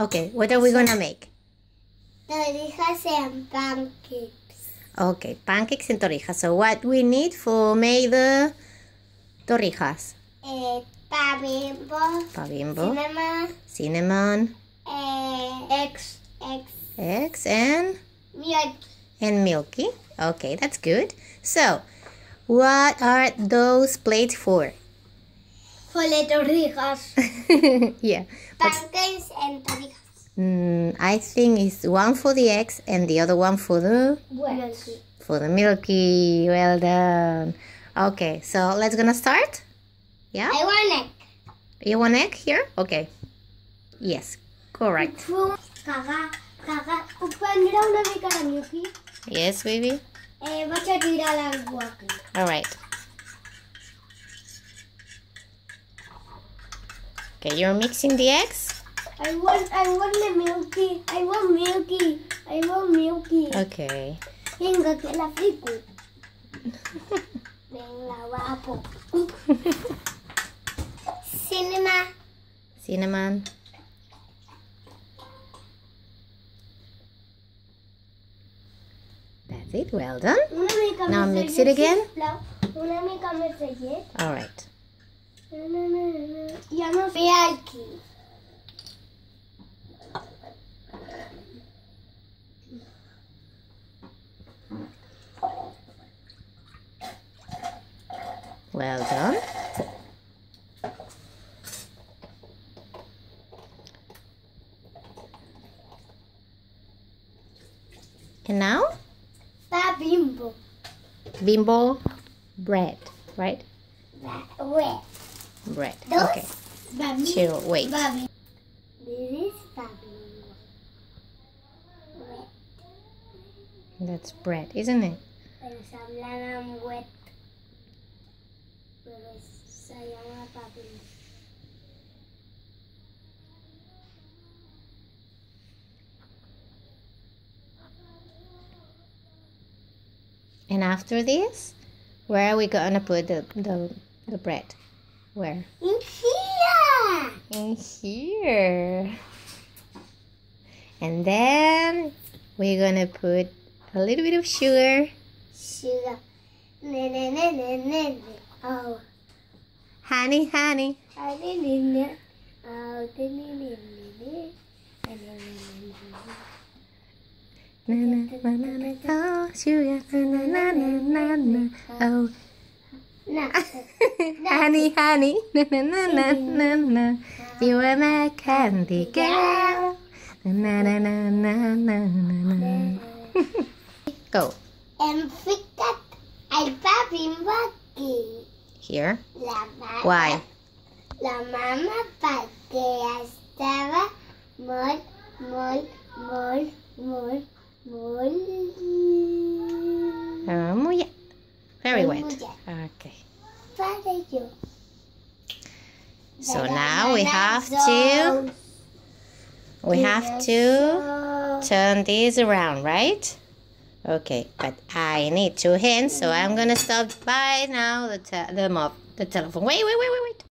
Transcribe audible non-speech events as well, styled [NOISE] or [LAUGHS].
Okay, what are we gonna make? Torrijas and pancakes. Okay, pancakes and torrijas. So what we need for make the torrijas? Eh, cinnamon, cinnamon, eh, eggs, eggs, eggs, and milk. and milky. Okay, that's good. So, what are those plates for? For the torrijas. [LAUGHS] yeah. Pancakes and torrijas. mm, I think it's one for the eggs and the other one for the Milk. for the milky. Well done. Okay, so let's gonna start. Yeah. I want egg. You want egg here? Okay. Yes, correct. Caga, caga. Puc prendre una mica de milky? Yes, baby. Eh, vaig a tirar l'aigua aquí. All right. Okay, you're mixing the eggs. I want, I want the milky. I want milky. I want milky. Okay. Vinga, que la fico. Vinga, guapo. [LAUGHS] Cinema. Cinnamon. That's it. Well done. Now mix it again. sisplau. Una mica més de llet. All right. Well done. And now, bimbo. bimbo bread, right? Wait. Bread. Dos. Okay. Babi. Chill. Wait. Babi. This is bimbo. That's bread, isn't it? Pero semblant amb wet. Però se llama And after this, where are we gonna put the the, the bread? Where? In here. In here. And then we're gonna put a little bit of sugar. Sugar. Ne ne ne ne ne ne. Oh. Honey, honey. Ne ne ne. Oh, ne ne ne ne ne. Ne ne ne ne ne. Na, na, na, na, na. Oh, sugar. Na, na, na, na, na. Oh, honey, honey. Na, na, na, na, na, na. You are my candy girl. Na, na, na, na, na, na, na. Go. Hem ficat el pa bimbo aquí. Here. Why? La perquè estava molt, molt, molt, molt, molt... Uh, muy, very Muy wet. Okay. So now we have to we have to turn this around, right? Okay, but I need two hands, so I'm gonna stop by now the the mob the telephone. Wait, wait, wait, wait, wait.